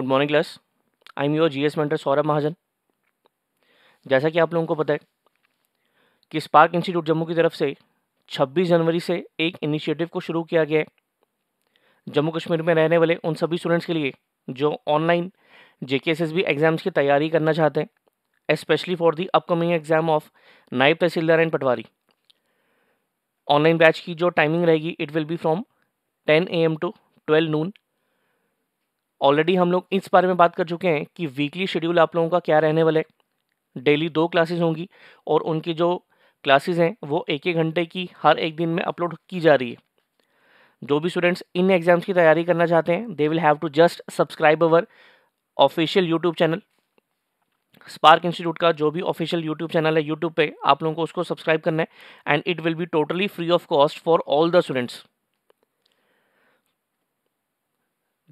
Good morning class I am your GS mentor Saurabh Mahajan जैसा कि आप लोगों को पता है कि स्पार्क इंस्टीट्यूट जम्मू की तरफ़ से 26 जनवरी से एक इनिशिएटिव को शुरू किया गया है। जम्मू कश्मीर में रहने वाले उन सभी स्टूडेंट्स के लिए जो ऑनलाइन जे एग्ज़ाम्स की तैयारी करना चाहते हैं specially for the upcoming exam of naib tehsildar and patwari. Online batch की जो टाइमिंग रहेगी it will be from 10 A M to 12 noon already हम लोग इस बारे में बात कर चुके हैं कि वीकली शेड्यूल आप लोगों का क्या रहने वाले डेली दो क्लासेस होंगी और उनकी जो क्लासेस हैं, वो एक एक घंटे की हर एक दिन में अपलोड की जा रही है। जो भी स्टूडेंट्स इन एग्ज़ाम्स की तैयारी करना चाहते हैं they will have to just subscribe our official YouTube channel Spark Institute का जो भी ऑफिशियल यूट्यूब चैनल है यूट्यूब पे आप लोगों को उसको सब्सक्राइब करना है। And it will be totally free of cost for all the students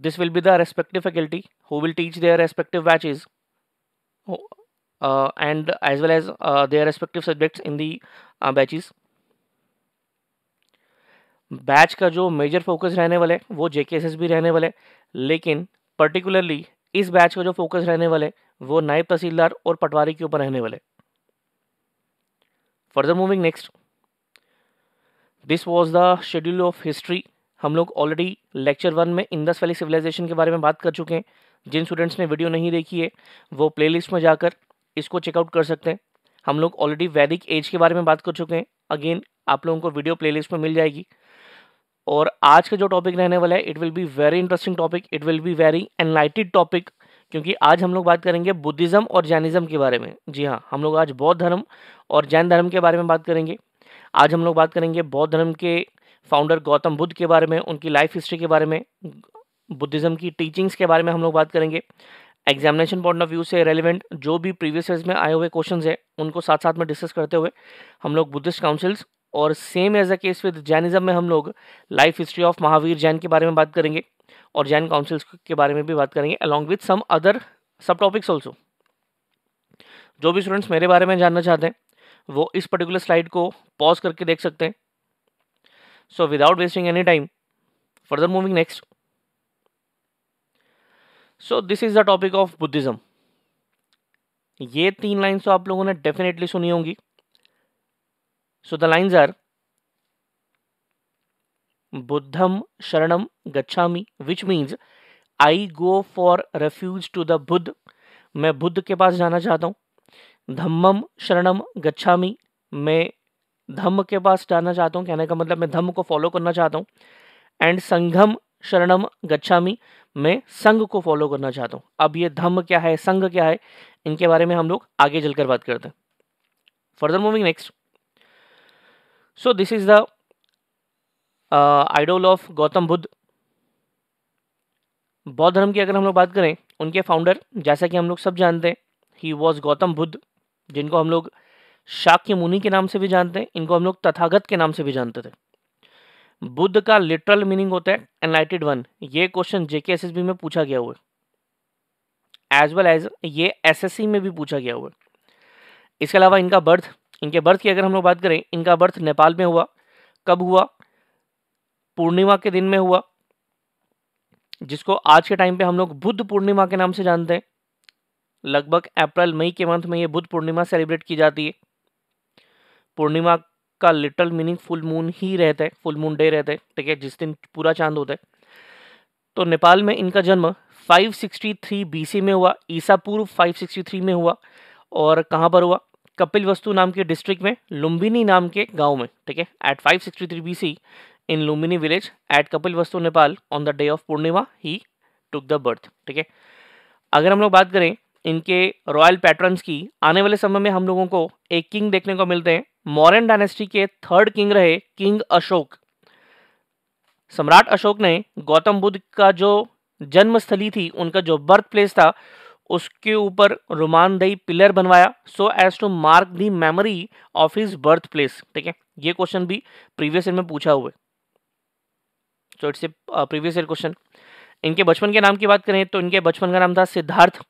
this will be the respective faculty who will teach their respective batches uh, and as well as uh, their respective subjects in the uh, batches batch का जो major focus रहने वाले वो जे भी रहने वाले लेकिन particularly इस बैच का जो फोकस रहने वाले वो नायब तहसीलदार और पटवारी के ऊपर रहने वाले further moving next this was the schedule of history हम लोग ऑलरेडी लेक्चर वन में इंदस वैली सिविलाइजेशन के बारे में बात कर चुके हैं। जिन स्टूडेंट्स ने वीडियो नहीं देखी है, वो प्लेलिस्ट में जाकर इसको चेकआउट कर सकते हैं। हम लोग ऑलरेडी वैदिक एज के बारे में बात कर चुके हैं। अगेन आप लोगों को वीडियो प्लेलिस्ट में मिल जाएगी। और आज का जो टॉपिक रहने वाला है it will be very interesting topic it will be very enlightened topic क्योंकि आज हम लोग बात करेंगे बुद्धिज़्म और जैनिज़्म के बारे में। जी हाँ हम लोग आज बौद्ध धर्म और जैन धर्म के बारे में बात करेंगे। आज हम लोग बात करेंगे बौद्ध धर्म के फाउंडर गौतम बुद्ध के बारे में, उनकी लाइफ हिस्ट्री के बारे में बुद्धिज़्म की टीचिंग्स के बारे में हम लोग बात करेंगे। एग्जामिनेशन पॉइंट ऑफ़ व्यू से रेलिवेंट जो भी प्रीवियस ईयर्स में आए हुए क्वेश्चन हैं, उनको साथ साथ में डिस्कस करते हुए हम लोग बुद्धिस्ट काउंसिल्स और same as a case with Jainism में हम लोग life history of Mahavir Jain के बारे में बात करेंगे और जैन काउंसिल्स के बारे में भी बात करेंगे along with some other sub topics also जो भी स्टूडेंट्स मेरे बारे में जानना चाहते हैं, वो इस पर्टिकुलर स्लाइड को पॉज करके देख सकते हैं। So without wasting any time, further moving next. So this is the topic of Buddhism. ये तीन लाइन्स तो आप लोगों ने डेफिनेटली सुनी होंगी सो द लाइन्स आर बुद्धम शरणम गच्छामी which means I go for refuge to the Buddha मैं बुद्ध के पास जाना चाहता हूँ धम्मम शरणम गच्छामी मैं धम्म के पास जाना चाहता हूँ, कहने का मतलब मैं धम्म को फॉलो करना चाहता हूँ। एंड संघम शरणम गच्छामी, मैं संघ को फॉलो करना चाहता हूँ। अब ये धम्म क्या है, संघ क्या है, इनके बारे में हम लोग आगे चलकर बात करते हैं। Further moving next so this is the idol of Gautam Buddha बौद्ध धर्म की अगर हम लोग बात करें, उनके फाउंडर जैसा कि हम लोग सब जानते हैं ही वॉज़ गौतम बुद्ध जिनको हम लोग शाक्य मुनि के नाम से भी जानते हैं, इनको हम लोग तथागत के नाम से भी जानते थे। बुद्ध का लिटरल मीनिंग होता है एनलाइटेड वन ये क्वेश्चन जेके एस में पूछा गया हुआ है। एज वेल एज ये एसएससी में भी पूछा गया हुआ है। इसके अलावा इनका बर्थ इनके बर्थ की अगर हम लोग बात करें, इनका बर्थ नेपाल में हुआ। कब हुआ? पूर्णिमा के दिन में हुआ। जिसको आज के टाइम पे हम लोग बुद्ध पूर्णिमा के नाम से जानते हैं। लगभग अप्रैल मई के मंथ में ये बुद्ध पूर्णिमा सेलिब्रेट की जाती है। पूर्णिमा का लिटल मीनिंग फुल मून ही रहता है, फुल मून डे रहता है, ठीक है, जिस दिन पूरा चाँद होता है। तो नेपाल में इनका जन्म 563 बीसी में हुआ, ईसा पूर्व 563 में हुआ और कहाँ पर हुआ? कपिल वस्तु नाम के डिस्ट्रिक्ट में, लुम्बिनी नाम के गाँव में, ठीक है at 563 BC in Lumbini village at Kapilvastu Nepal on the day of Purnima he took the birth ठीक है। अगर हम लोग बात करें इनके रॉयल पैटर्न्स की, आने वाले समय में हम लोगों को एक किंग देखने को मिलते हैं। मॉरन डायनेस्टी के थर्ड किंग रहे किंग अशोक। सम्राट अशोक ने गौतम बुद्ध का जो जन्मस्थली थी, उनका जो बर्थ प्लेस था, उसके ऊपर रोमानदई पिलर बनवाया so as to mark the memory of his birth place ठीक है? ये क्वेश्चन भी प्रीवियस ईयर में पूछा हुआ so it's previous year question इनके बचपन के नाम की बात करें तो इनके बचपन का नाम था सिद्धार्थ।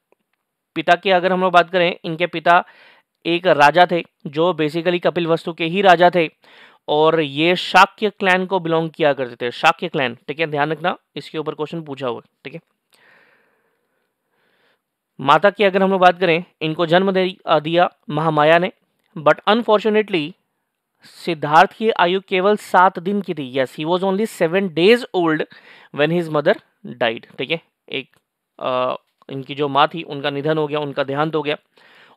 पिता की अगर हम लोग बात करें, इनके पिता एक राजा थे, जो बेसिकली कपिल वस्तु के ही राजा थे और ये शाक्य क्लैन को बिलोंग किया करते थे, शाक्य क्लैन ठीक है? ध्यान रखना, इसके ऊपर क्वेश्चन पूछा हुआ ठीक है? माता की अगर हम लोग बात करें, इनको जन्म दे दिया महामाया ने बट अनफॉर्चुनेटली सिद्धार्थ की आयु केवल सात दिन की थी yes he was only seven days old when his mother died ठीक है? एक इनकी जो माँ थी, उनका निधन हो गया, उनका देहांत हो गया।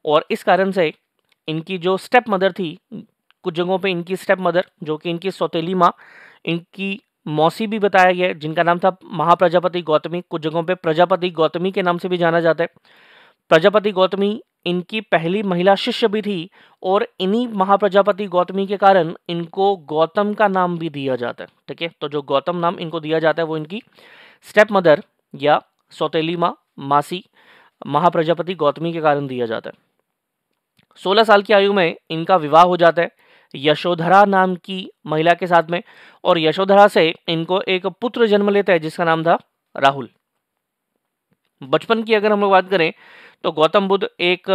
और इस कारण से इनकी जो स्टेप मदर थी, कुछ जगहों पे इनकी स्टेप मदर जो कि इनकी सौतेली माँ, इनकी मौसी भी बताया गया जिनका नाम था महाप्रजापति गौतमी। कुछ जगहों पे प्रजापति गौतमी के नाम से भी जाना जाता है। प्रजापति गौतमी इनकी पहली महिला शिष्य भी थी और इन्हीं महाप्रजापति गौतमी के कारण इनको गौतम का नाम भी दिया जाता है, ठीक है? तो जो गौतम नाम इनको दिया जाता है वो इनकी स्टेप मदर या सौतेली माँ मासी, महाप्रजापति गौतमी के कारण दिया जाता है। सोलह साल की आयु में इनका विवाह हो जाता है, यशोधरा नाम की महिला के साथ में, और यशोधरा से इनको एक पुत्र जन्म लेता है, जिसका नाम था राहुल। बचपन की अगर हम लोग बात करें तो गौतम बुद्ध एक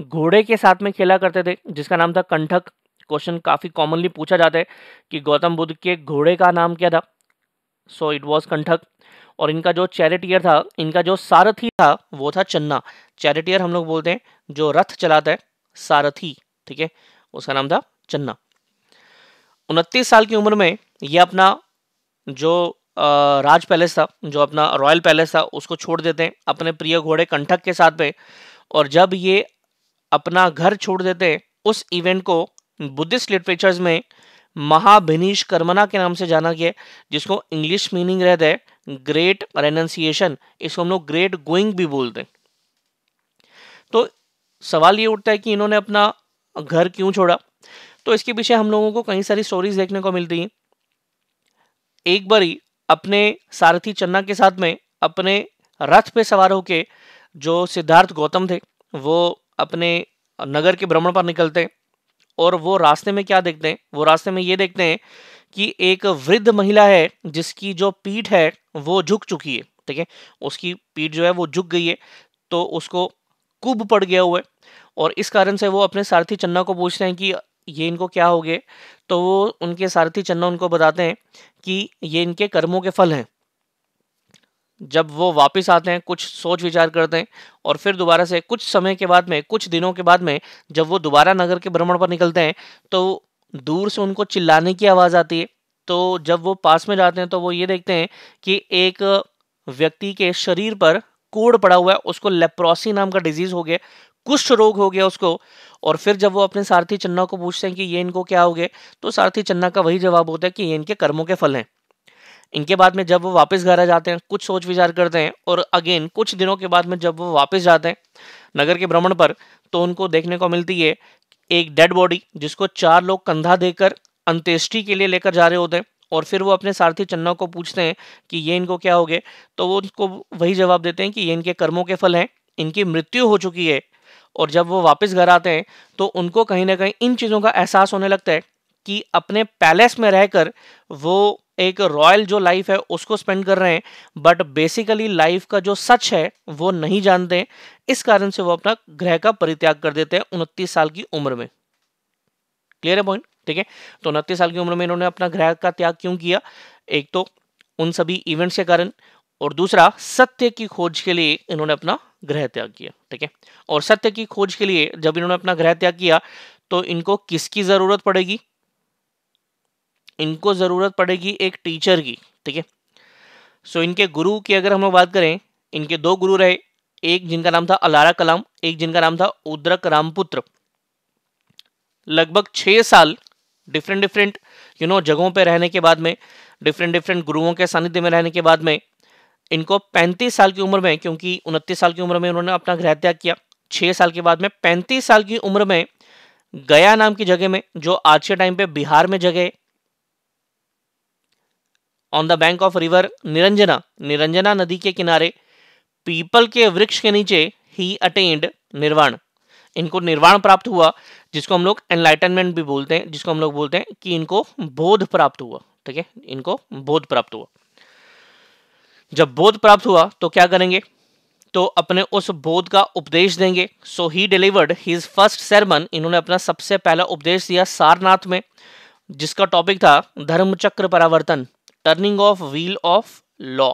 घोड़े के साथ में खेला करते थे, जिसका नाम था कंठक। क्वेश्चन काफ़ी कॉमनली पूछा जाता है कि गौतम बुद्ध के घोड़े का नाम क्या था? So it was Kanthaka. और इनका जो चैरिटियर था, इनका जो सारथी था, वो था चन्ना। चैरिटियर हम लोग बोलते हैं, जो रथ चलाता है, सारथी, ठीक है? उसका नाम था चन्ना। उनतीस साल की उम्र में ये अपना जो राज पैलेस था, जो अपना रॉयल पैलेस था, उसको छोड़ देते हैं, अपने प्रिय घोड़े कंठक के साथ में और जब ये अपना घर छोड़ देते हैं, उस इवेंट को बुद्धिस्ट लिटरेचर्स में महाभिनीश कर्मना के नाम से जाना गया जिसको इंग्लिश मीनिंग रहता है ग्रेट रेनंसिएशन इसको हम लोग ग्रेट गोइंग भी बोलते हैं। तो सवाल ये उठता है कि इन्होंने अपना घर क्यों छोड़ा? तो इसके पीछे हम लोगों को कई सारी स्टोरीज देखने को मिलती हैं। एक बारी अपने सारथी चन्ना के साथ में अपने रथ पे सवार होके जो सिद्धार्थ गौतम थे, वो अपने नगर के भ्रमण पर निकलते हैं। और वो रास्ते में क्या देखते हैं? वो रास्ते में ये देखते हैं कि एक वृद्ध महिला है, जिसकी जो पीठ है, वो झुक चुकी है, ठीक है? उसकी पीठ जो है, वो झुक गई है तो उसको कुब पड़ गया हुआ है और इस कारण से वो अपने सारथी चन्ना को पूछते हैं कि ये इनको क्या हो गए तो वो उनके सारथी चन्ना उनको बताते हैं कि ये इनके कर्मों के फल हैं। जब वो वापस आते हैं, कुछ सोच विचार करते हैं और फिर दोबारा से कुछ समय के बाद में, कुछ दिनों के बाद में जब वो दोबारा नगर के भ्रमण पर निकलते हैं तो दूर से उनको चिल्लाने की आवाज़ आती है। तो जब वो पास में जाते हैं तो वो ये देखते हैं कि एक व्यक्ति के शरीर पर कोड़ पड़ा हुआ है, उसको लेप्रोसी नाम का डिज़ीज़ हो गया, कुष्ठ रोग हो गया उसको। और फिर जब वो अपने सारथी चन्ना को पूछते हैं कि ये इनको क्या हो गया तो सारथी चन्ना का वही जवाब होता है कि ये इनके कर्मों के फल हैं। इनके बाद में जब वो वापस घर आ जाते हैं, कुछ सोच विचार करते हैं और अगेन कुछ दिनों के बाद में जब वो वापस जाते हैं नगर के भ्रमण पर तो उनको देखने को मिलती है एक डेड बॉडी जिसको चार लोग कंधा देकर अंत्येष्टि के लिए लेकर जा रहे होते हैं और फिर वो अपने सारथी चन्ना को पूछते हैं कि ये इनको क्या हो गए तो वो उनको वही जवाब देते हैं कि ये इनके कर्मों के फल हैं, इनकी मृत्यु हो चुकी है। और जब वो वापस घर आते हैं तो उनको कहीं ना कहीं इन चीज़ों का एहसास होने लगता है कि अपने पैलेस में रहकर वो एक रॉयल जो लाइफ है, उसको स्पेंड कर रहे हैं बट बेसिकली लाइफ का जो सच है, वो नहीं जानते इस कारण से वो अपना ग्रह का परित्याग कर देते हैं उनतीस साल की उम्र में। क्लियर है पॉइंट ठीक है? तो उनतीस साल की उम्र में इन्होंने अपना ग्रह का त्याग क्यों किया? एक तो उन सभी इवेंट्स के कारण, और दूसरा, सत्य की खोज के लिए इन्होंने अपना ग्रह त्याग किया। ठीक है? और सत्य की खोज के लिए जब इन्होंने अपना ग्रह त्याग किया तो इनको किसकी ज़रूरत पड़ेगी? इनको ज़रूरत पड़ेगी एक टीचर की, ठीक है? सो इनके गुरु की अगर हम लोग बात करें, इनके दो गुरु रहे, एक जिनका नाम था अलारा कलाम, एक जिनका नाम था उद्रक रामपुत्र। लगभग छह साल डिफरेंट डिफरेंट यू नो जगहों पे रहने के बाद में डिफरेंट डिफरेंट गुरुओं के सानिध्य में रहने के बाद में, इनको 35 साल की उम्र में, क्योंकि उनतीस साल की उम्र में उन्होंने अपना गृह त्याग किया छः साल के बाद में 35 साल की उम्र में गया नाम की जगह में, जो आज के टाइम पे बिहार में जगह on the bank of river Niranjana Niranjana नदी के किनारे पीपल के वृक्ष के नीचे ही अटेंड निर्वाण इनको निर्वाण प्राप्त हुआ, जिसको हम लोग एनलाइटनमेंट भी बोलते हैं, जिसको हम लोग बोलते हैं कि इनको बोध प्राप्त हुआ, ठीक है? इनको बोध प्राप्त हुआ। जब बोध प्राप्त हुआ तो क्या करेंगे? तो अपने उस बोध का उपदेश देंगे। So he delivered his first sermon इन्होंने अपना सबसे पहला उपदेश दिया सारनाथ में, जिसका टॉपिक था धर्मचक्र परावर्तन। Turning of wheel of law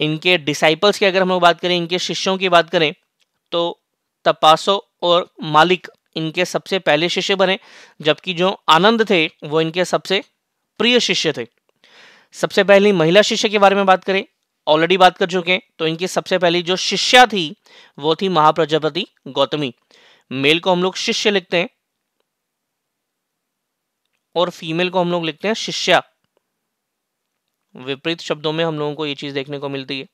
इनके डिसाइपल्स की अगर हम लोग बात करें, इनके शिष्यों की बात करें तो तपासो और मालिक इनके सबसे पहले शिष्य बने, जबकि जो आनंद थे, वो इनके सबसे प्रिय शिष्य थे। सबसे पहली महिला शिष्य के बारे में बात करें ऑलरेडी बात कर चुके हैं तो इनकी सबसे पहली जो शिष्या थी, वो थी महाप्रजापति गौतमी। मेल को हम लोग शिष्य लिखते हैं और फीमेल को हम लोग लिखते हैं शिष्या। विपरीत शब्दों में हम लोगों को ये चीज़ देखने को मिलती है।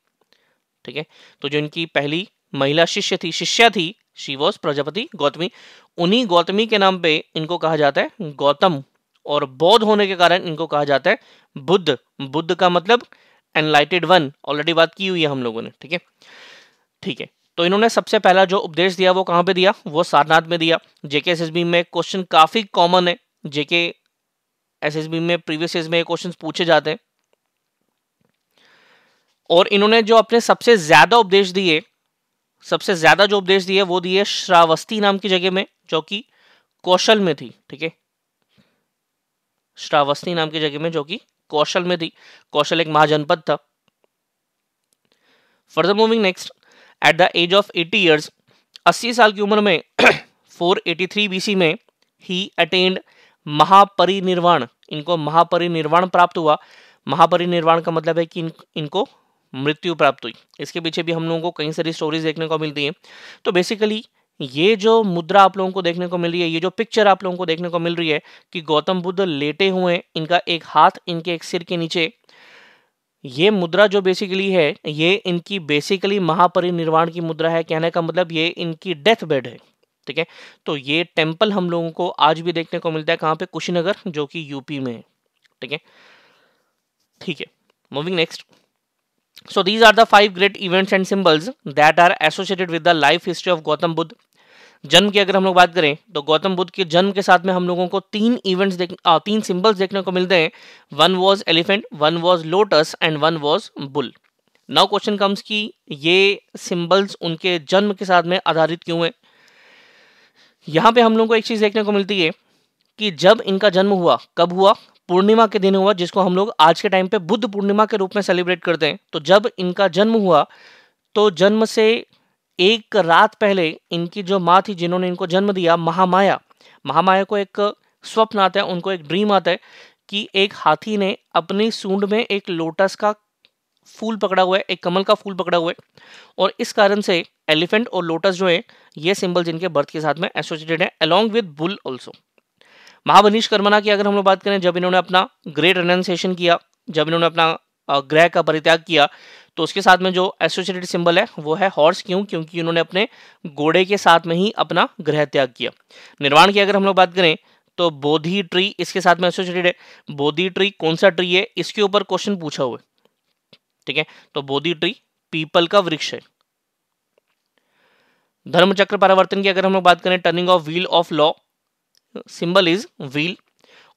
ठीक है? तो जो इनकी पहली महिला शिष्य थी, शिष्या थी शी वॉज़ प्रजापति गौतमी। उन्हीं गौतमी के नाम पे इनको कहा जाता है गौतम और बौद्ध होने के कारण इनको कहा जाता है बुद्ध। बुद्ध का मतलब एनलाइटेड वन ऑलरेडी बात की हुई है हम लोगों ने। ठीक है? ठीक है। तो इन्होंने सबसे पहला जो उपदेश दिया वो कहाँ पे दिया? वो सारनाथ में दिया। जेके एस में क्वेश्चन काफ़ी कॉमन है। जेके एसएसबी में प्रीवियस ईयर में क्वेश्चन पूछे जाते हैं। और इन्होंने जो अपने सबसे ज़्यादा उपदेश दिए, सबसे ज़्यादा जो उपदेश दिए, वो दिए श्रावस्ती नाम की जगह में, जो कि कौशल में थी, ठीक है? श्रावस्ती नाम की जगह में जो कि कौशल में थी। कौशल एक महाजनपद था। Further moving next at the age of 80 years 80 साल की उम्र में 483 बीसी में ही अटेंड महापरिनिर्वाण इनको महापरिनिर्वाण प्राप्त हुआ। महापरिनिर्वाण का मतलब है कि इन, इनको मृत्यु प्राप्त हुई। इसके पीछे भी हम लोगों को कई सारी स्टोरीज देखने को मिलती हैं। तो बेसिकली ये जो मुद्रा आप लोगों को देखने को मिल रही है ये जो पिक्चर आप लोगों को देखने को मिल रही है कि गौतम बुद्ध लेटे हुए इनका एक हाथ इनके एक सिर के नीचे। ये मुद्रा जो बेसिकली है ये इनकी बेसिकली महापरिनिर्वाण की मुद्रा है। कहने का मतलब ये इनकी डेथ बेड है। ठीक है? तो ये टेंपल हम लोगों को आज भी देखने को मिलता है कहाँ पे? कुशीनगर जो कि यूपी में है ठीक है? ठीक है moving next so these are the five great events and symbols that are associated with the life history of Gautam Buddha. जन्म की अगर हम लोग बात करें तो गौतम बुद्ध के जन्म के साथ में हम लोगों को तीन इवेंट्स देख आ, तीन सिंबल्स देखने को मिलते हैं। One was elephant one was lotus and one was bull now question comes कि ये सिंबल्स उनके जन्म के साथ में आधारित क्यों है? यहाँ पे हम लोग को एक चीज़ देखने को मिलती है कि जब इनका जन्म हुआ, कब हुआ? पूर्णिमा के दिन हुआ, जिसको हम लोग आज के टाइम पे बुद्ध पूर्णिमा के रूप में सेलिब्रेट करते हैं। तो जब इनका जन्म हुआ तो जन्म से एक रात पहले इनकी जो माँ थी, जिन्होंने इनको जन्म दिया, महामाया महामाया को एक स्वप्न आता है, उनको एक ड्रीम आता है कि एक हाथी ने अपनी सूंड में एक लोटस का फूल पकड़ा हुआ है, एक कमल का फूल पकड़ा हुआ है। और इस कारण से एलिफेंट और लोटस जो है, ये सिंबल जिनके बर्थ के साथ में एसोसिएटेड है along with bull also Mahabhinishkraman की अगर हम लोग बात करें, जब इन्होंने अपना ग्रेट रेनेंसेशन किया, जब इन्होंने अपना ग्रह का परित्याग किया तो उसके साथ में जो एसोसिएटेड सिंबल है, वो है हॉर्स क्यों? क्योंकि उन्होंने अपने घोड़े के साथ में ही अपना ग्रह त्याग किया। निर्वाण की अगर हम लोग बात करें तो बोधि ट्री इसके साथ में एसोसिएटेड है। बोधि ट्री कौन सा ट्री है? इसके ऊपर क्वेश्चन पूछा हुआ है। ठीक है? तो बोधि ट्री पीपल का वृक्ष है। धर्म चक्र परिवर्तन की अगर हम लोग बात करें turning of wheel of law symbol is wheel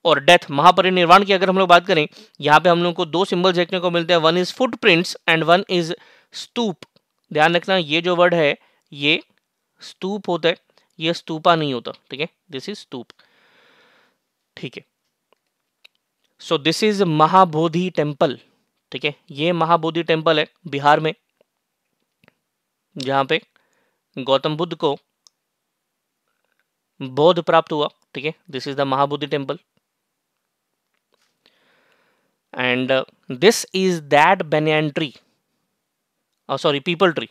और डेथ महापरिनिर्वाण की अगर हम लोग बात करें, यहाँ पे हम लोग को दो सिंबल देखने को मिलते हैं one is foot prints and one is stupa ध्यान रखना, ये जो वर्ड है, ये स्तूप होता है, ये स्तूपा नहीं होता, ठीक है? दिस इज़ स्तूप ठीक है। So this is Mahabodhi temple ठीक है? ये महाबोधि टेंपल है बिहार में, जहाँ पे गौतम बुद्ध को बौद्ध प्राप्त हुआ, ठीक है? This is the Mahabodhi temple and this is that banyan tree sorry peepal tree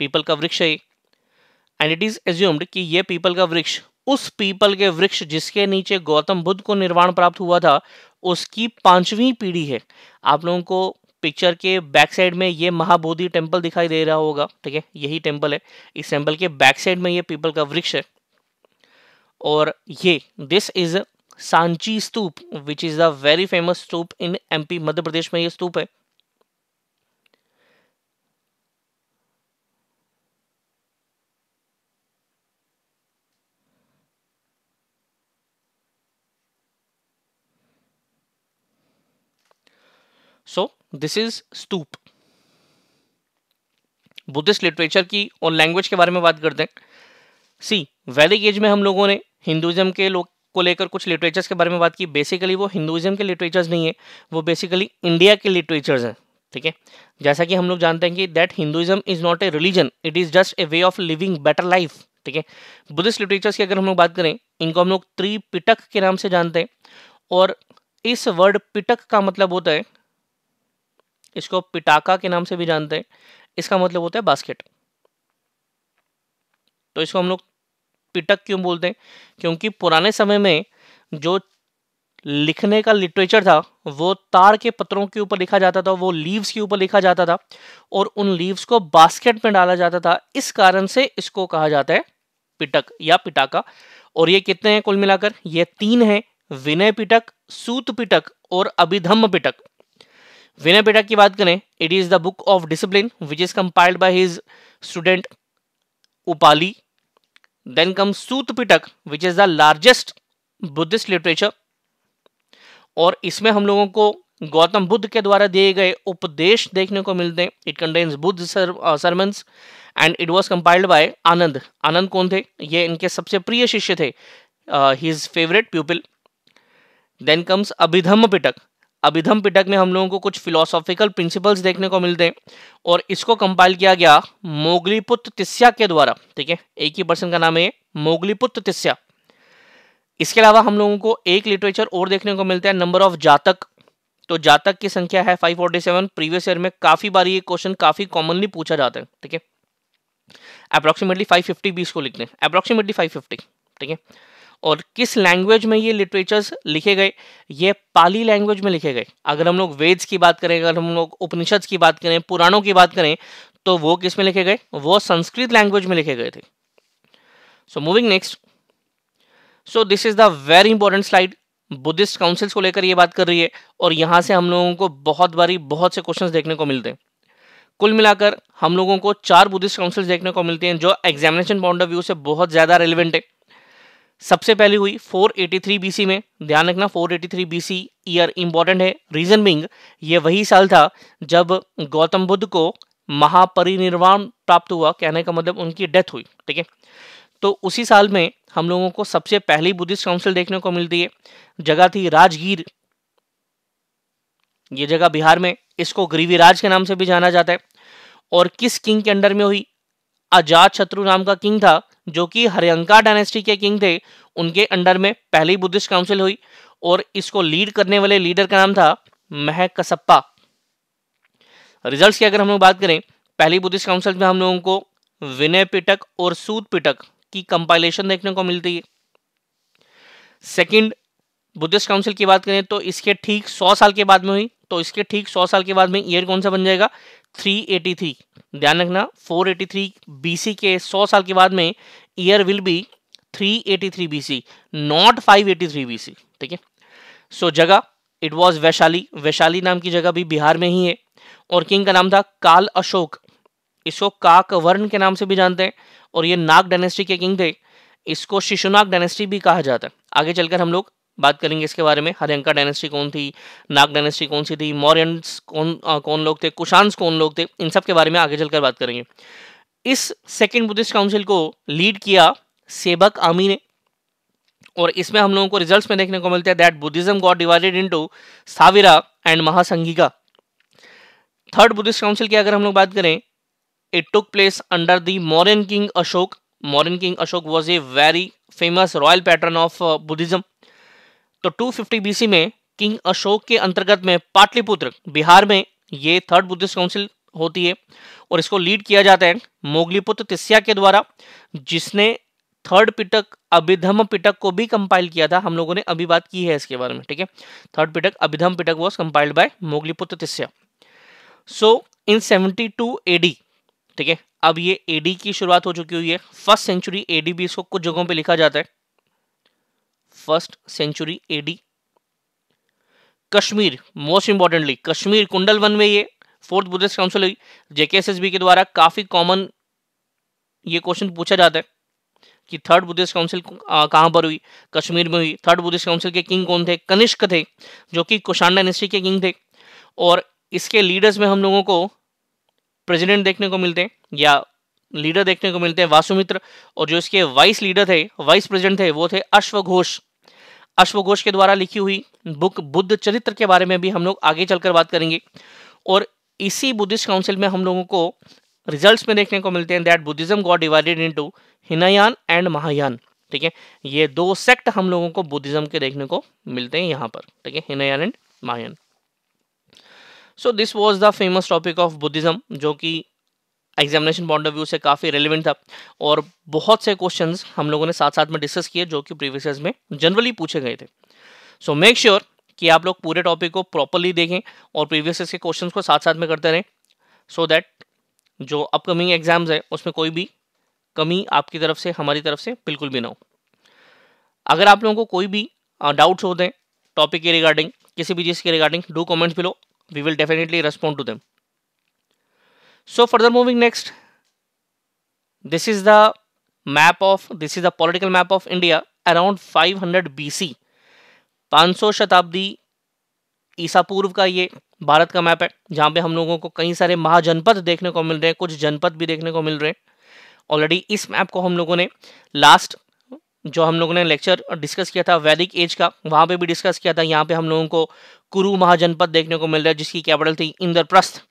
people का वृक्ष है एंड इट इज़ एज्यूम्ड कि ये पीपल का वृक्ष, उस पीपल के वृक्ष जिसके नीचे गौतम बुद्ध को निर्वाण प्राप्त हुआ था, उसकी पांचवी पीढ़ी है। आप लोगों को पिक्चर के बैक साइड में ये महाबोधि टेंपल दिखाई दे रहा होगा, ठीक है? यही टेंपल है। इस टेंपल के बैक साइड में ये पीपल का वृक्ष है। और ये this is Sanchi stupa which is the very famous stupa in MP Madhya Pradesh में ये स्तूप है। So this is stupa Buddhist literature की और लैंग्वेज के बारे में बात करते हैं। सी वैदिक एज में हम लोगों ने हिंदुज्म के लोग को लेकर कुछ लिटरेचर्स के बारे में बात की। बेसिकली वो हिंदुज़म के लिटरेचर्स नहीं है, वो बेसिकली इंडिया के लिटरेचर्स हैं, ठीक है? जैसा कि हम लोग जानते हैं कि that Hinduism is not a religion it is just a way of living better life ठीक है? बुद्धिस्ट लिटरेचर्स की अगर हम लोग बात करें, इनको हम लोग त्रिपिटक के नाम से जानते हैं। और इस वर्ड पिटक का मतलब होता है इसको पिटाका के नाम से भी जानते हैं। इसका मतलब होता है बास्केट। तो इसको हम लोग पिटक क्यों बोलते हैं? क्योंकि पुराने समय में जो लिखने का लिटरेचर था, वो तार के पत्रों के ऊपर लिखा जाता था, वो लीव्स के ऊपर लिखा जाता था और उन लीव्स को बास्केट में डाला जाता था। इस कारण से इसको कहा जाता है पिटक या पिटाका। और ये कितने हैं कुल मिलाकर? ये तीन हैं, विनय पिटक, सूत पिटक और अभिधम पिटक। विनय पिटक की बात करें it is the book of discipline which is compiled by his student Upali then come Sutta Pitaka which is the largest Buddhist literature और इसमें हम लोगों को गौतम बुद्ध के द्वारा दिए गए उपदेश देखने को मिलते हैं। It contains Buddha sermons and it was compiled by Ananda Ananda कौन थे? ये इनके सबसे प्रिय शिष्य थे। His favourite pupil then comes Abhidhamma Pitaka Abhidhamma Pitaka में हम लोगों को कुछ फिलोसॉफिकल प्रिंसिपल्स देखने को मिलते हैं और इसको कंपाइल किया गया मोगलीपुत्र तिस्या के द्वारा, ठीक है? एक ही पर्सन का नाम है मोगलीपुत्र तिस्या। इसके अलावा हम लोगों को एक लिटरेचर और देखने को मिलता है नंबर ऑफ़ जातक। तो जातक की संख्या है 547 प्रीवियस ईयर में काफ़ी बार ये क्वेश्चन काफ़ी कॉमनली पूछा जाता है, ठीक है? अप्रोक्सीमेटली 550 भी इसको लिखते हैं। अप्रोक्सीमेटली 550 ठीक है? और किस लैंग्वेज में ये लिटरेचर्स लिखे गए? ये पाली लैंग्वेज में लिखे गए। अगर हम लोग वेद्स की बात करें, अगर हम लोग उपनिषद की बात करें, पुराणों की बात करें तो वो किसमें लिखे गए? वो संस्कृत लैंग्वेज में लिखे गए थे। So moving next so this is the very important slide Buddhist councils को लेकर ये बात कर रही है और यहाँ से हम लोगों को बहुत बारी बहुत से क्वेश्चंस देखने को मिलते हैं। कुल मिलाकर हम लोगों को चार बुद्धिस्ट काउंसिल्स देखने को मिलते हैं जो एग्जामिनेशन पॉइंट ऑफ़ व्यू से बहुत ज़्यादा रेलिवेंट है। सबसे पहली हुई 483 बीसी में। ध्यान रखना 483 बीसी ईयर इंपॉर्टेंट है। रीजन बिंग ये वही साल था जब गौतम बुद्ध को महापरिनिर्वाण प्राप्त हुआ। कहने का मतलब उनकी डेथ हुई, ठीक है? तो उसी साल में हम लोगों को सबसे पहली बुद्धिस्ट काउंसिल देखने को मिलती है। जगह थी राजगीर। ये जगह बिहार में, इसको गरीवीराज के नाम से भी जाना जाता है। और किस किंग के अंडर में हुई? अजात शत्रु नाम का किंग था। जो कि हरियंका डायनेस्टी के किंग थे, उनके अंडर में पहली बुद्धिस्ट काउंसिल हुई और इसको लीड करने वाले लीडर का नाम था महक कसप्पा रिजल्ट्स की अगर हम लोग बात करें, पहली बुद्धिस्ट काउंसिल में हम लोगों को विनय पिटक और सूद पिटक की कंपाइलेशन देखने को मिलती है। सेकंड बुद्धिस्ट काउंसिल की बात करें तो इसके ठीक सौ साल के बाद में हुई तो इसके ठीक सौ साल के बाद में ईयर कौन सा बन जाएगा? 383 ध्यान रखना 483 बीसी के 100 साल के बाद में year will be 383 BC not 583 BC ठीक है? सो जगह इट वाज वैशाली। वैशाली नाम की जगह भी बिहार में ही है। और किंग का नाम था काल अशोक। इसको काकवर्ण के नाम से भी जानते हैं। और ये नाग डायनेस्टी के किंग थे। इसको शिशुनाग डायनेस्टी भी कहा जाता है। आगे चलकर हम लोग बात करेंगे इसके बारे में। हरियंका डायनेस्टी कौन थी? नाग डायनेस्टी कौन सी थी? मौर्यंस कौन आ, कौन लोग थे? कुशांस कौन लोग थे? इन सब के बारे में आगे चलकर बात करेंगे। इस सेकेंड बुद्धिस्ट काउंसिल को लीड किया सेबक आमी ने। और इसमें हम लोगों को रिजल्ट्स में देखने को मिलते हैं। That Buddhism got divided into Sthavira and Mahasanghika third Buddhist council की अगर हम लोग बात करें it took place under the Mauryan king Ashoka Mauryan king Ashoka was a very famous royal pattern of Buddhism तो 250 बीसी में king Ashok के अंतर्गत में पाटलिपुत्र, बिहार में ये थर्ड बुद्धिस्ट काउंसिल होती है और इसको लीड किया जाता है मोगलीपुत्र तिस्या के द्वारा, जिसने थर्ड पिटक, अभिधम पिटक को भी कंपाइल किया था। हम लोगों ने अभी बात की है इसके बारे में, ठीक है? Third Pitaka, Abhidhamma Pitaka was compiled by Moggaliputta Tissa. So in 72 AD ठीक है? अब ये एडी की शुरुआत हो चुकी हुई है। फ़र्स्ट सेंचुरी एडी भी इसको कुछ जगहों पे लिखा जाता है। First century AD Kashmir most importantly Kashmir Kundalvan में ये फोर्थ बुद्धिस्ट काउंसिल हुई। जेकेएसएसबी के द्वारा काफ़ी कॉमन ये क्वेश्चन पूछा जाता है कि थर्ड बुद्धिस्ट काउंसिल कहाँ पर हुई? कश्मीर में हुई। थर्ड बुद्धिस्ट काउंसिल के किंग कौन थे? कनिष्क थे, जो कि कुशान डायनेस्टी के किंग थे। और इसके लीडर्स में हम लोगों को प्रेसिडेंट देखने को मिलते हैं या लीडर देखने को मिलते हैं वासुमित्र। और जो इसके वाइस लीडर थे वाइस प्रेसिडेंट थे, वो थे अश्वघोष। अश्वघोष के द्वारा लिखी हुई बुक बुद्ध चरित्र के बारे में भी हम लोग आगे चलकर बात करेंगे। और इसी बुद्धिस्ट काउंसिल में हम लोगों को रिजल्ट्स में देखने को मिलते हैं, that Buddhism got divided into Hinayana and Mahayana. ठीक है? ये दो सेक्ट हम लोगों को बुद्धिज्म के देखने को मिलते हैं यहाँ पर। ठीक है? Hinayana and Mahayana. So this was the famous topic of Buddhism, जो कि एग्जामिनेशन पॉइंट ऑफ़ व्यू से काफ़ी रेलिवेंट था। और बहुत से क्वेश्चन हम लोगों ने साथ साथ में डिस्कस किए जो कि प्रीवियस में जनरली पूछे गए थे। सो मेक श्योर कि आप लोग पूरे टॉपिक को प्रॉपरली देखें और प्रीवियस के क्वेश्चंस को साथ साथ में करते रहें। सो so दैट जो अपकमिंग एग्ज़ाम्स है, उसमें कोई भी कमी आपकी तरफ़ से, हमारी तरफ़ से बिल्कुल भी ना हो। अगर आप लोगों को कोई भी डाउट्स होते हैं टॉपिक के रिगार्डिंग किसी भी चीज़ के regarding do comments below we will definitely respond to them so, further moving next, this is the map of, this is the political map of india around 500 bc 500 शताब्दी ईसा पूर्व का ये भारत का मैप है, जहाँ पे हम लोगों को कई सारे महाजनपद देखने को मिल रहे हैं, कुछ जनपद भी देखने को मिल रहे हैं। ऑलरेडी इस मैप को हम लोगों ने लास्ट जो हम लोगों ने लेक्चर डिस्कस किया था वैदिक एज का, वहाँ पे भी डिस्कस किया था, यहाँ पे हम लोगों को कुरु महाजनपद देखने को मिल रहा है, जिसकी कैपिटल थी इंद्रप्रस्थ।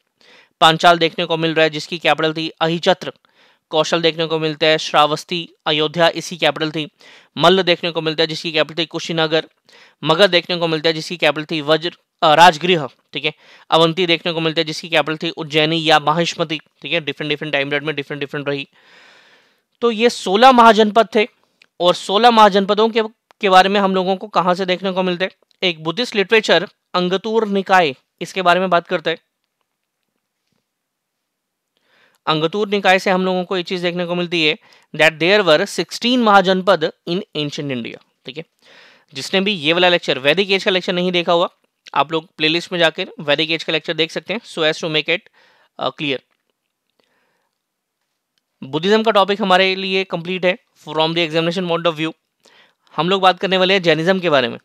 पांचाल देखने को मिल रहा है, जिसकी कैपिटल थी अहिचत्र। कौशल देखने को मिलता है, श्रावस्ती, अयोध्या, इसी कैपिटल थी। मल्ल देखने को मिलता है, जिसकी कैपिटल थी कुशीनगर। मगध देखने को मिलता है, जिसकी कैपिटल थी वज्र राजगृह, ठीक है? अवंती देखने को मिलता है, जिसकी कैपिटल थी उज्जैनी या माहिष्मती, ठीक है? डिफरेंट डिफरेंट टाइम पीरियड में डिफरेंट डिफरेंट रही। तो ये सोलह महाजनपद थे, और सोलह महाजनपदों के के बारे में हम लोगों को कहाँ से देखने को मिलते हैं? एक बुद्धिस्ट लिटरेचर, अंगतूर निकाय, इसके बारे में बात करते हैं। अंगतूर निकाय से हम लोगों को ये चीज़ देखने को मिलती है that there were 16 mahajanapada in ancient India ठीक है? जिसने भी ये वाला लेक्चर वैदिक एज का लेक्चर नहीं देखा हुआ, आप लोग प्लेलिस्ट में जाकर वैदिक एज का लेक्चर देख सकते हैं so as to make it clear Buddhism का टॉपिक हमारे लिए कंप्लीट है from the examination point of view हम लोग बात करने वाले हैं जैनिज्म के बारे में।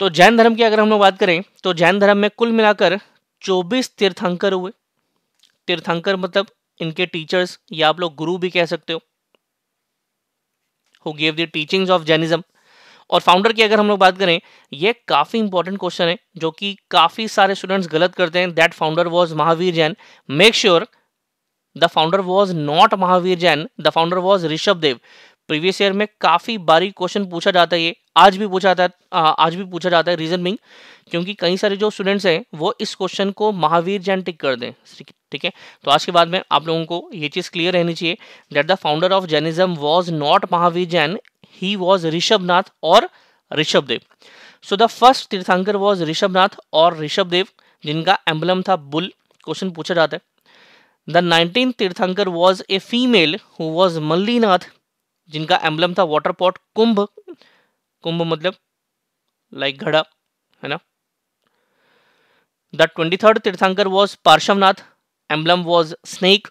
तो जैन धर्म की अगर हम लोग बात करें तो जैन धर्म में कुल मिलाकर चौबीस तीर्थंकर हुए। तीर्थंकर मतलब इनके टीचर्स या आप लोग गुरु भी कह सकते हो। Who give the teachings of Jainism और फाउंडर की अगर हम लोग बात करें, ये काफ़ी इंपॉर्टेंट क्वेश्चन है, जो कि काफ़ी सारे स्टूडेंट्स गलत करते हैं। That founder was Mahavir Jain make sure the founder was not Mahavir Jain the founder was Rishabh Dev previous year में काफ़ी बारीक क्वेश्चन पूछा जाता है ये। आज भी पूछा जाता है आज भी पूछा जाता है रीजन बिंग क्योंकि कई सारे जो स्टूडेंट्स हैं, वो इस क्वेश्चन को महावीर जैन टिक कर दें, ठीक है? तो आज के बाद में आप लोगों को ये चीज़ क्लियर रहनी चाहिए that the founder of Jainism was not Mahavir Jain he was Rishabhnath और Rishabhdev. So the first tirthankara was Rishabhnath और ऋषभदेव, जिनका एम्बलम था बुल क्वेश्चन पूछा जाता है। The nineteen tirthankara was a female who was Mallinath, जिनका emblem था water pot कुंभ। कुंभ मतलब लाइक घड़ा, है ना? The twenty third tirthankara was Parshvanath emblem was snake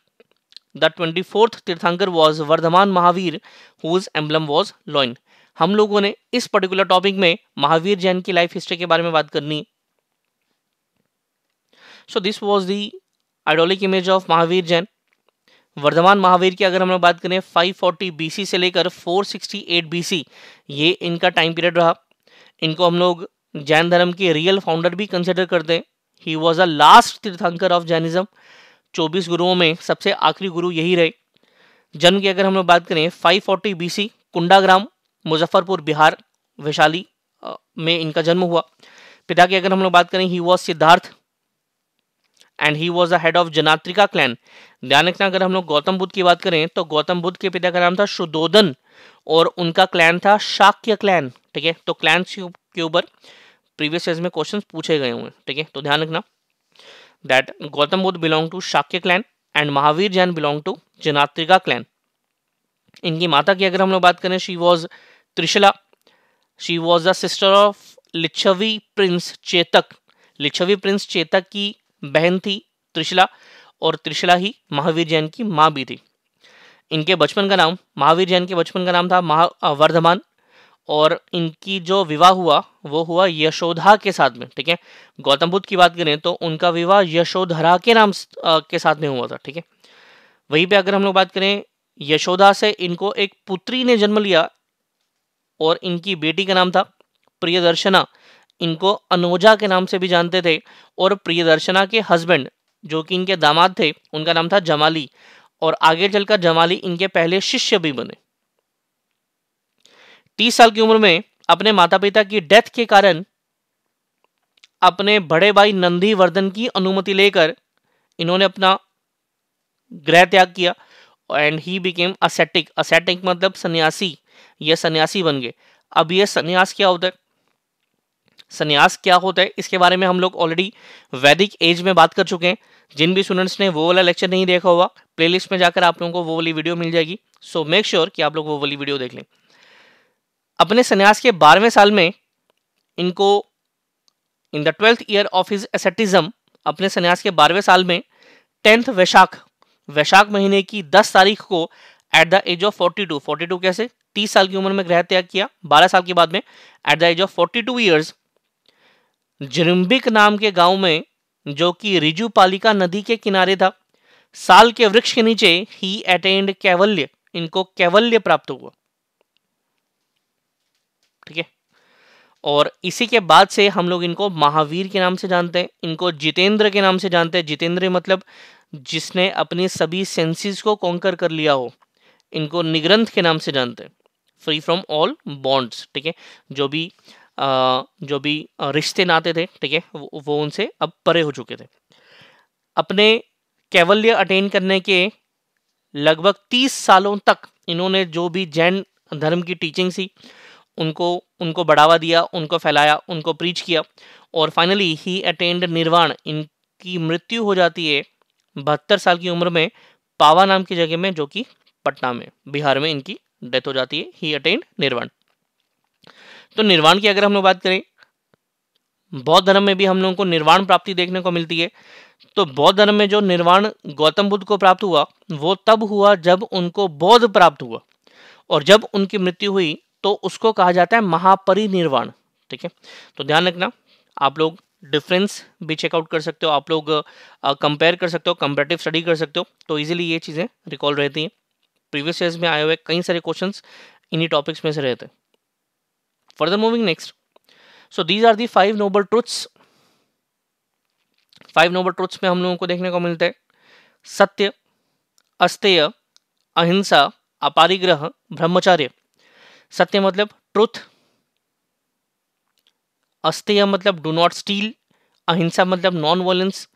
the twenty fourth tirthankara was Vardhaman Mahavir whose emblem was lion हम लोगों ने इस पर्टिकुलर टॉपिक में महावीर जैन की लाइफ हिस्ट्री के बारे में बात करनी। So this was the idolic image of Mahavir Jain. Vardhaman Mahavir की अगर हम लोग बात करें 540 बीसी से लेकर 468 बीसी ये इनका टाइम पीरियड रहा। इनको हम लोग जैन धर्म के रियल फाउंडर भी कंसिडर करते हैं। He was a last tirthankara of Jainism 24 गुरुओं में सबसे आखिरी गुरु यही रहे। जन्म की अगर हम लोग बात करें 540 बीसी कुंडाग्राम, मुजफ्फरपुर, बिहार, वैशाली में इनका जन्म हुआ। पिता की अगर हम लोग बात करें he was Siddhartha and he was the head of Jnatrika clan ध्यान रखना, अगर हम लोग गौतम बुद्ध की बात करें तो गौतम बुद्ध के पिता का नाम था शुद्धोदन और उनका क्लैन था शाक्य क्लैन ठीक है? तो क्लैन के ऊपर प्रीवियस ईयर में क्वेश्चंस पूछे गए हुए ठीक है? तो ध्यान रखना that Gautam Buddha belong to Shakya clan and Mahavir Jain belong to Jnatrika clan इनकी माता की अगर हम लोग बात करें she was Trishala she was the sister of Licchavi prince Chetak Licchavi prince Chetak की बहन थी त्रिशला और त्रिशला ही महावीर जैन की माँ भी थी। इनके बचपन का नाम, महावीर जैन के बचपन का नाम था महा वर्धमान और इनकी जो विवाह हुआ, वो हुआ यशोधा के साथ में, ठीक है? गौतम बुद्ध की बात करें तो उनका विवाह यशोधरा के नाम के साथ में हुआ था, ठीक है? वहीं पे अगर हम लोग बात करें यशोदा से इनको एक पुत्री ने जन्म लिया और इनकी बेटी का नाम था प्रियदर्शना। इनको अनोजा के नाम से भी जानते थे और प्रियदर्शना के हस्बैंड जो कि इनके दामाद थे, उनका नाम था जमाली और आगे चलकर जमाली इनके पहले शिष्य भी बने। तीस साल की उम्र में अपने माता पिता की डेथ के कारण अपने बड़े भाई नंदी वर्धन की अनुमति लेकर इन्होंने अपना ग्रह त्याग किया and he became ascetic ascetic मतलब सन्यासी, ये सन्यासी बन गए। अब ये सन्यास क्या होता है? सन्यास क्या होता है, इसके बारे में हम लोग ऑलरेडी वैदिक एज में बात कर चुके हैं। जिन भी स्टूडेंट्स ने वो वाला लेक्चर नहीं देखा हुआ प्लेलिस्ट में जाकर आप लोगों को वो वाली वीडियो मिल जाएगी। सो मेक श्योर कि आप लोग वो वाली वीडियो देख लें। अपने सन्यास के बारहवें साल में इनको in the twelfth year of his asceticism अपने सन्यास के बारहवें साल में टेंथ वैशाख वैशाख महीने की दस तारीख को at the age of forty two forty two कैसे? तीस साल की उम्र में ग्रह त्याग किया, बारह साल के बाद में at the age of forty two years Jrimbhik नाम के गाँव में, जो कि रिजु पालिका नदी के किनारे था, साल के वृक्ष के नीचे ही अटेंड कैवल्य, इनको कैवल्य प्राप्त हुआ। ठीक है? और इसी के बाद से हम लोग इनको महावीर के नाम से जानते हैं, इनको जितेंद्र के नाम से जानते हैं। जितेंद्र मतलब जिसने अपनी सभी सेंसेस को कॉन्कर कर लिया हो, इनको निग्रंथ के नाम से जानते हैं। फ्री फ्रॉम ऑल बॉन्ड्स ठीक है? जो भी जो भी रिश्ते नाते थे ठीक है वो, उनसे अब परे हो चुके थे। अपने कैवल्य अटेन करने के लगभग तीस सालों तक इन्होंने जो भी जैन धर्म की टीचिंग थी उनको उनको बढ़ावा दिया उनको फैलाया उनको प्रीच किया और फाइनली ही अटेंड निर्वाण इनकी मृत्यु हो जाती है बहत्तर साल की उम्र में पावा नाम की जगह में जो कि पटना में बिहार में इनकी डेथ हो जाती है। ही अटेंड निर्वाण तो निर्वाण की अगर हम लोग बात करें, बौद्ध धर्म में भी हम लोगों को निर्वाण प्राप्ति देखने को मिलती है। तो बौद्ध धर्म में जो निर्वाण गौतम बुद्ध को प्राप्त हुआ, वो तब हुआ जब उनको बौद्ध प्राप्त हुआ। और जब उनकी मृत्यु हुई तो उसको कहा जाता है महापरिनिर्वाण, ठीक है? तो ध्यान रखना, आप लोग डिफरेंस भी चेकआउट कर सकते हो, आप लोग कंपेयर कर सकते हो कंपेरेटिव स्टडी कर सकते हो तो इजीली ये चीज़ें रिकॉल रहती हैं। प्रीवियस ईयर्स में आए हुए कई सारे क्वेश्चंस इन्हीं टॉपिक्स में से रहते हैं। Further moving next so these are the five noble truths five noble truths में हम लोगों को देखने को मिलते हैं। सत्य, अस्तेय, अहिंसा, अपारिग्रह, ब्रह्मचार्य। सत्य मतलब ट्रुथ अस्तेय मतलब डू नॉट स्टील अहिंसा मतलब नॉन वॉलेंस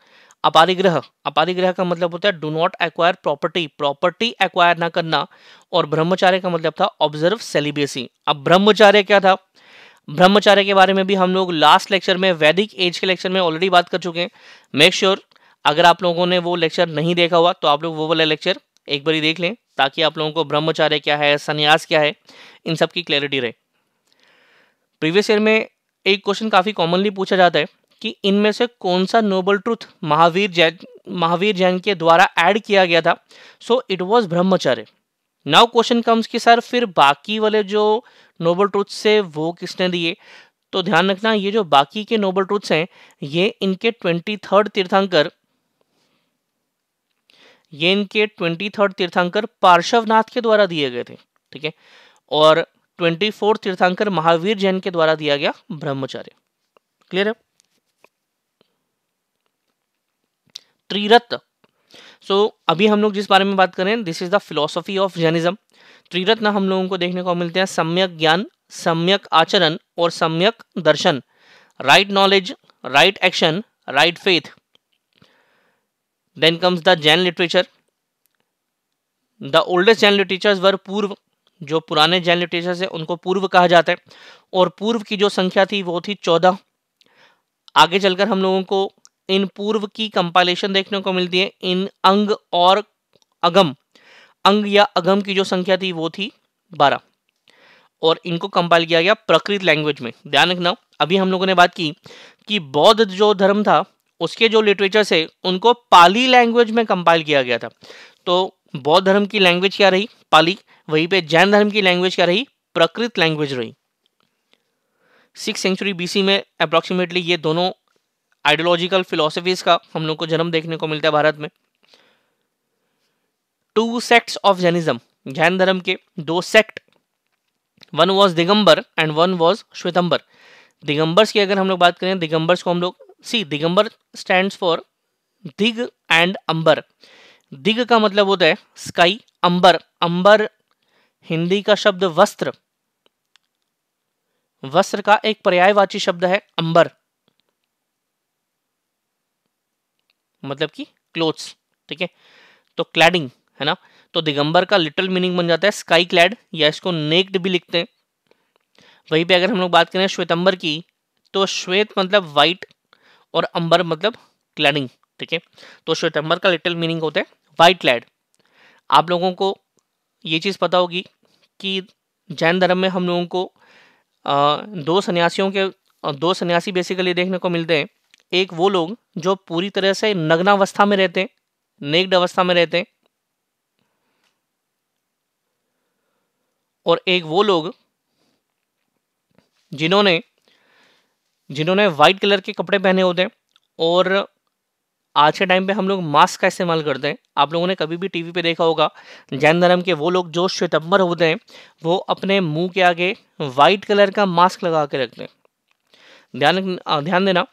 अपारिग्रह अपारिग्रह का मतलब होता है do not acquire property property acquire ना करना। और ब्रह्मचार्य का मतलब था ऑब्ज़र्व सेलिब्रेसी अब ब्रह्मचार्य क्या था? ब्रह्मचार्य के बारे में भी हम लोग लास्ट लेक्चर में वैदिक एज के लेक्चर में ऑलरेडी बात कर चुके हैं। मेक श्योर sure, अगर आप लोगों ने वो लेक्चर नहीं देखा हुआ तो आप लोग वो वाला लेक्चर एक बार देख लें ताकि आप लोगों को ब्रह्मचार्य क्या है संन्यास क्या है इन सब की क्लैरिटी रहे। प्रीवियस ईयर में एक क्वेश्चन काफ़ी कॉमनली पूछा जाता है कि इनमें से कौन सा नोबल ट्रुथ महावीर जैन महावीर जैन के द्वारा ऐड किया गया था? So it was Brahmacharya. Now question comes कि सर फिर बाकी वाले जो नोबल ट्रुथ से वो किसने दिए? तो ध्यान रखना, ये जो बाकी के नोबल ट्रुथ्स हैं, ये इनके ट्वेंटी थर्ड तीर्थंकर, ये इनके ट्वेंटी थर्ड तीर्थंकर पार्श्वनाथ के द्वारा दिए गए थे, ठीक है? और ट्वेंटी फोर्थ तीर्थंकर महावीर जैन के द्वारा दिया गया ब्रह्मचार्य। क्लियर है? त्रिरत्न सो so, अभी हम लोग जिस बारे में बात करें this is the philosophy of Jainism Triratna हम लोगों को देखने को मिलते हैं सम्यक ज्ञान सम्यक आचरण और सम्यक दर्शन। Right knowledge right action right faith then comes the Jain literature the oldest Jain literatures were Purva जो पुराने जैन लिटरेचर्स है उनको पूर्व कहा जाता है। और पूर्व की जो संख्या थी वो थी चौदह। आगे चलकर हम लोगों को इन पूर्व की कंपाइलेशन देखने को मिलती है। इन अंग और अगम। अंग या अगम की जो संख्या थी, वो थी बारह। और इनको कंपाइल किया गया प्रकृत लैंग्वेज में। ध्यान रखना, अभी हम लोगों ने बात की कि बौद्ध जो धर्म था, उसके जो लिटरेचर है उनको पाली लैंग्वेज में कंपाइल किया गया था। तो बौद्ध धर्म की लैंग्वेज क्या रही? पाली। वहीं पे जैन धर्म की लैंग्वेज क्या रही? प्रकृत लैंग्वेज रही। सिक्स सेंचुरी बीसी में अप्रोक्सीमेटली ये दोनों आइडियोलॉजिकल फिलोसफीज का हम लोग को जन्म देखने को मिलता है भारत में। Two sects of Jainism Jain धर्म के दो sect one was Digambar and one was Shvetambar. Digambars की अगर हम लोग बात करें, दिगंबर्स को हम लोग see Digambar stand for dig and ambar. दिग का मतलब होता है स्काई अंबर। अंबर हिंदी का शब्द वस्त्र। वस्त्र का एक पर्यायवाची शब्द है अंबर। मतलब कि क्लोथ्स ठीक है? तो क्लैडिंग है ना? तो दिगंबर का लिटल मीनिंग बन जाता है स्काई क्लैड या इसको नेक्ड भी लिखते हैं। वहीं पे अगर हम लोग बात करें श्वेतंबर की तो श्वेत मतलब वाइट और अंबर मतलब क्लैडिंग ठीक है? तो श्वेतंबर का लिटल मीनिंग होता है वाइट क्लैड आप लोगों को ये चीज़ पता होगी कि जैन धर्म में हम लोगों को दो सन्यासियों के दो सन्यासी बेसिकली देखने को मिलते हैं। एक वो लोग जो पूरी तरह से नग्नावस्था में रहते हैं नेक्ड अवस्था में रहते हैं। और एक वो लोग जिन्होंने जिन्होंने वाइट कलर के कपड़े पहने होते हैं और आज के टाइम पे हम लोग मास्क का इस्तेमाल करते हैं। आप लोगों ने कभी भी टीवी पे देखा होगा, जैन धर्म के वो लोग जो श्वेतंबर होते हैं, वो अपने मुँह के आगे वाइट कलर का मास्क लगा के रखते हैं। ध्यान ध्यान देना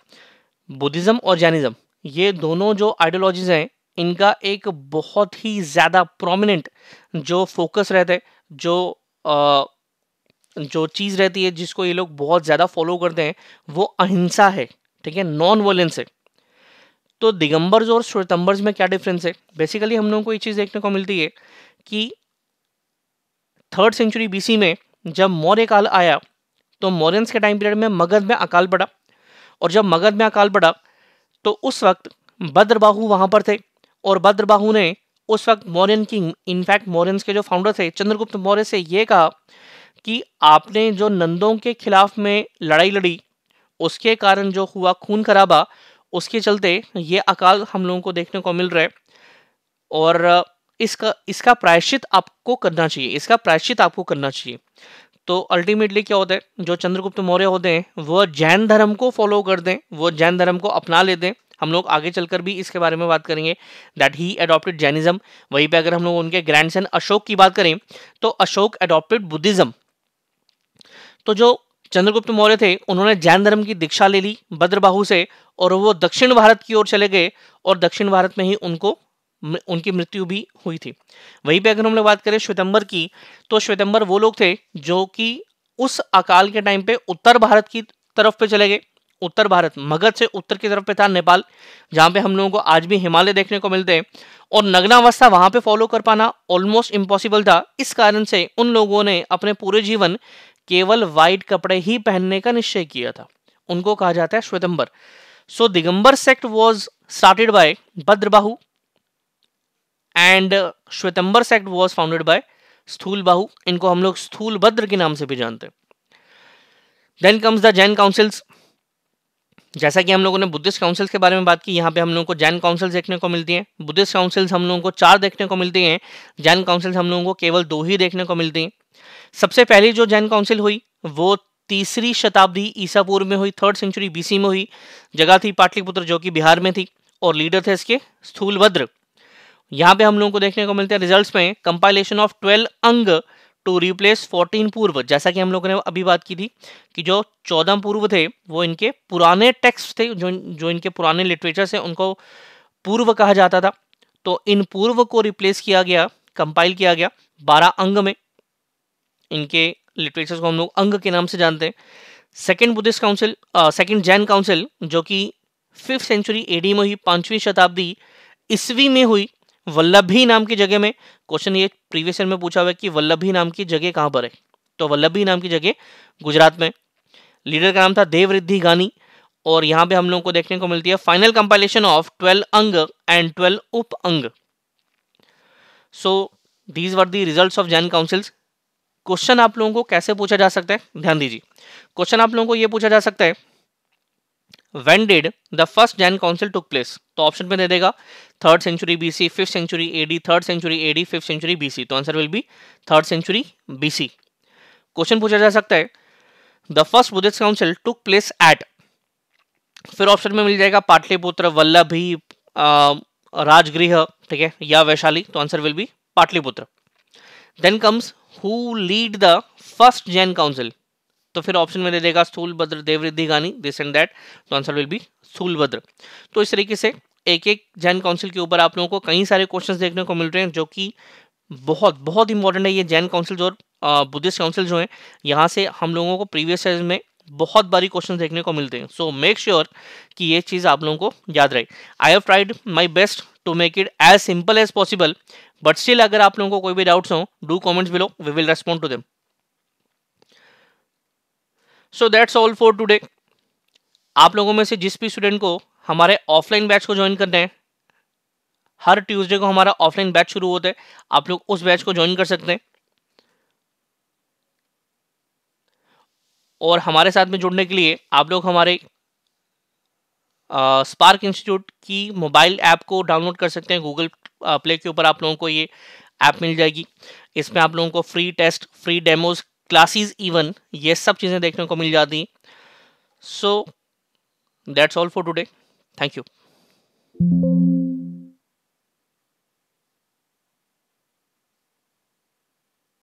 बुद्धिज़्म और जैनिज़्म ये दोनों जो आइडियोलॉजीज़ हैं इनका एक बहुत ही ज़्यादा प्रोमिनेंट जो फोकस रहता है जो आ, जो चीज़ रहती है जिसको ये लोग बहुत ज़्यादा फॉलो करते हैं वो अहिंसा है ठीक है? नॉन वोलेंस है। तो दिगंबर्स और श्वेतंबर्स में क्या डिफरेंस है? बेसिकली हम लोगों को ये चीज़ देखने को मिलती है कि थर्ड सेंचुरी बीसी में जब मौर्य काल आया तो मौर्यंस के टाइम पीरियड में मगध में अकाल पड़ा और जब मगध में अकाल पड़ा तो उस वक्त भद्रबाहु वहाँ पर थे और भद्रबाहु ने उस वक्त मौर्यन की इनफैक्ट मौर्यंस के जो फाउंडर थे, चंद्रगुप्त मौर्य से ये कहा कि आपने जो नंदों के खिलाफ में लड़ाई लड़ी, उसके कारण जो हुआ खून खराबा, उसके चलते ये अकाल हम लोगों को देखने को मिल रहा है और इसका इसका प्रायश्चित आपको करना चाहिए, इसका प्रायश्चित आपको करना चाहिए। तो अल्टीमेटली क्या होता है? जो चंद्रगुप्त मौर्य होते हैं, वो जैन धर्म को फॉलो कर दें, वो जैन धर्म को अपना लेते हैं हम लोग आगे चलकर भी इसके बारे में बात करेंगे दैट ही अडॉप्टेड जैनिज्म वहीं पे अगर हम लोग उनके ग्रैंडसन अशोक की बात करें तो अशोक अडॉप्टेड बुद्धिज्म। तो जो चंद्रगुप्त मौर्य थे, उन्होंने जैन धर्म की दीक्षा ले ली भद्रबाहु से, और वो दक्षिण भारत की ओर चले गए, और दक्षिण भारत में ही उनको उनकी मृत्यु भी हुई थी। वहीं पे अगर हम लोग बात करें श्वेतंबर की तो श्वेतंबर वो लोग थे जो कि उस अकाल के टाइम पे उत्तर भारत की तरफ़ पे चले गए। उत्तर भारत, मगध से उत्तर की तरफ़ पे था नेपाल, जहाँ पे हम लोगों को आज भी हिमालय देखने को मिलते हैं। और नग्नावस्था वहाँ पे फॉलो कर पाना ऑलमोस्ट इम्पॉसिबल था। इस कारण से उन लोगों ने अपने पूरे जीवन केवल वाइट कपड़े ही पहनने का निश्चय किया था। उनको कहा जाता है Shvetambar. So Digambar sect was started by Bhadrabahu. And Shvetambar sect was founded by Sthula Bahu इनको हम लोग स्थूल भद्र के नाम से भी जानते हैं। Then comes the Jain councils जैसा कि हम लोगों ने बुद्धिस्ट काउंसिल्स के बारे में बात की, यहाँ पे हम लोगों को जैन काउंसिल्स देखने को मिलती हैं। बुद्धिस्ट काउंसिल्स हम लोगों को चार देखने को मिलती हैं। जैन काउंसिल्स हम लोगों को केवल दो ही देखने को मिलती हैं। सबसे पहली जो जैन काउंसिल हुई, वो तीसरी शताब्दी ईसा पूर्व में हुई थर्ड सेंचुरी बीसी में हुई। जगह थी पाटलिपुत्र जो कि बिहार में थी और लीडर थे इसके स्थूलभद्र यहाँ पे हम लोगों को देखने को मिलते हैं रिजल्ट्स में compilation of twelve Anga to replace fourteen Purva. जैसा कि हम लोगों ने अभी बात की थी कि जो चौदह पूर्व थे, वो इनके पुराने टेक्स्ट थे, जो जो इनके पुराने लिटरेचर से उनको पूर्व कहा जाता था। तो इन पूर्व को रिप्लेस किया गया कंपाइल किया गया बारह अंग में। इनके लिटरेचर को हम लोग अंग के नाम से जानते हैं। Second Buddhist council second Jain council जो कि फिफ्थ सेंचुरी एडी में हुई, पांचवी शताब्दी ईस्वी में हुई वल्लभी नाम की जगह में क्वेश्चन ये प्रीवियस ईयर में पूछा हुआ है कि वल्लभी नाम की जगह कहाँ पर है? तो वल्लभी नाम की जगह गुजरात में। लीडर का नाम था देवरिद्धि गानी और यहाँ पे हम लोगों को देखने को मिलती है final compilation of twelve Anga and twelve upa Anga. So these were the result of Jain councils question आप लोगों को कैसे पूछा जा सकता है? ध्यान दीजिए। क्वेश्चन आप लोगों को यह पूछा जा सकता है when did the first Jain council took place? तो ऑप्शन में दे देगा third century BC fifth century AD third century AD fifth century BC तो answer will be third century BC question पूछा जा सकता है the first Buddhist council took place at फिर ऑप्शन में मिल जाएगा पाटलिपुत्र, वल्लभी राजगृह, ठीक है, या वैशाली तो answer will be Pataliputra. Then comes who lead the first Jain council तो फिर ऑप्शन में दे देगा Sthulabhadra Devarddhi Gani this and that तो आंसर विल बी स्थूलभद्र तो इस तरीके से एक एक जैन काउंसिल के ऊपर आप लोगों को कई सारे क्वेश्चंस देखने को मिल रहे हैं, जो कि बहुत बहुत इंपॉर्टेंट है ये जैन काउंसिल और बुद्धिस्ट काउंसिल जो है, यहाँ से हम लोगों को प्रीवियस ईयर में बहुत बारी क्वेश्चन देखने को मिलते हैं। सो मेक श्योर कि ये चीज़ आप लोगों को याद रहे। I have tried my best to make it as simple as possible but still अगर आप लोगों को कोई भी डाउट्स हो do comments below we will respond to them so that's all for today आप लोगों में से जिस भी स्टूडेंट को हमारे ऑफलाइन बैच को ज्वाइन करना है, हर ट्यूसडे को हमारा ऑफलाइन बैच शुरू होता है। आप लोग उस बैच को ज्वाइन कर सकते हैं। और हमारे साथ में जुड़ने के लिए आप लोग हमारे स्पार्क इंस्टीट्यूट की मोबाइल ऐप को डाउनलोड कर सकते हैं। गूगल प्ले के ऊपर आप लोगों को ये ऐप मिल जाएगी। इसमें आप लोगों को free test free demos classes even ये सब चीज़ें देखने को मिल जाती so that's all for today thank you